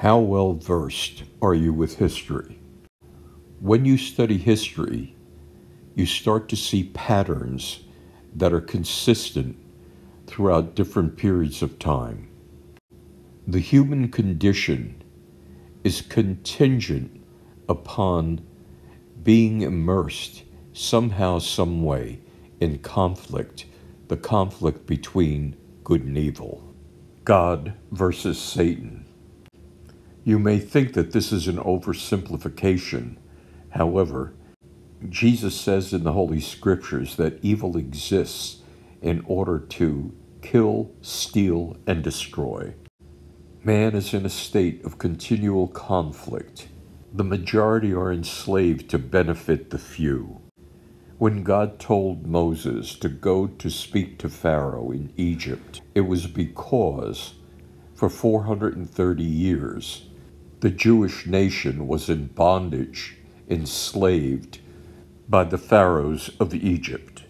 How well versed are you with history? When you study history, you start to see patterns that are consistent throughout different periods of time. The human condition is contingent upon being immersed somehow, some way in conflict, the conflict between good and evil. God versus Satan. You may think that this is an oversimplification. However, Jesus says in the Holy Scriptures that evil exists in order to kill, steal, and destroy. Man is in a state of continual conflict. The majority are enslaved to benefit the few. When God told Moses to go to speak to Pharaoh in Egypt, it was because for 430 years the Jewish nation was in bondage, enslaved by the pharaohs of Egypt.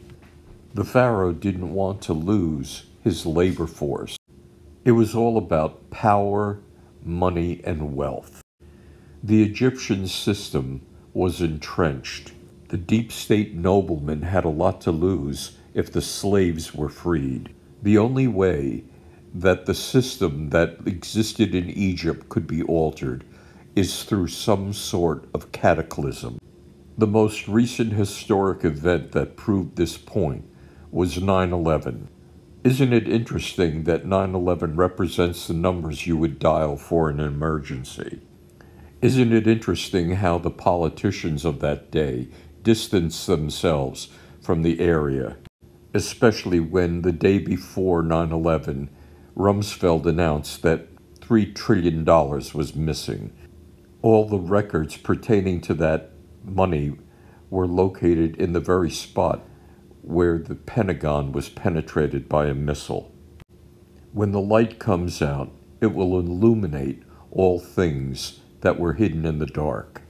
The pharaoh didn't want to lose his labor force. It was all about power, money, and wealth. The Egyptian system was entrenched. The deep state noblemen had a lot to lose if the slaves were freed. The only way that the system that existed in Egypt could be altered is through some sort of cataclysm. The most recent historic event that proved this point was 9 11. Isn't it interesting that 9 11 represents the numbers you would dial for an emergency? Isn't it interesting how the politicians of that day distanced themselves from the area, especially when the day before 9 11, Rumsfeld announced that $3 trillion was missing. All the records pertaining to that money were located in the very spot where the Pentagon was penetrated by a missile. When the light comes out, it will illuminate all things that were hidden in the dark.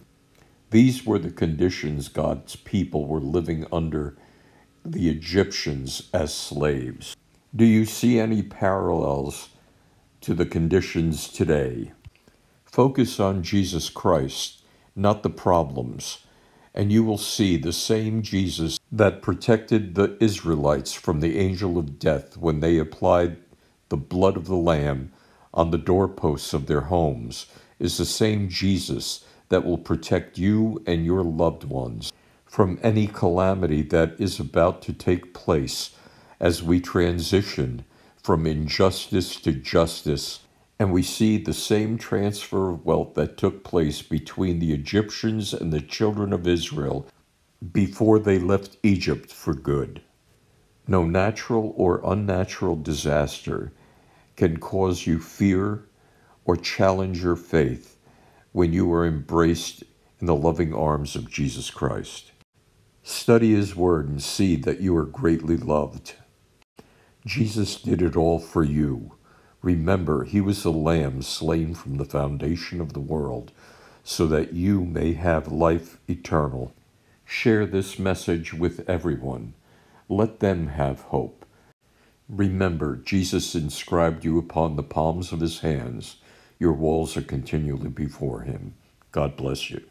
These were the conditions God's people were living under the Egyptians as slaves. Do you see any parallels to the conditions today? Focus on Jesus Christ, not the problems and you will see the same Jesus that protected the Israelites from the angel of death when they applied the blood of the Lamb on the doorposts of their homes is the same Jesus that will protect you and your loved ones from any calamity that is about to take place as we transition from injustice to justice and we see the same transfer of wealth that took place between the Egyptians and the children of Israel before they left Egypt for good. No natural or unnatural disaster can cause you fear or challenge your faith when you are embraced in the loving arms of Jesus Christ. Study His Word and see that you are greatly loved. Jesus did it all for you Remember, he was the lamb slain from the foundation of the world, so that you may have life eternal. Share this message with everyone. Let them have hope. Remember, Jesus inscribed you upon the palms of his hands. Your walls are continually before him. God bless you.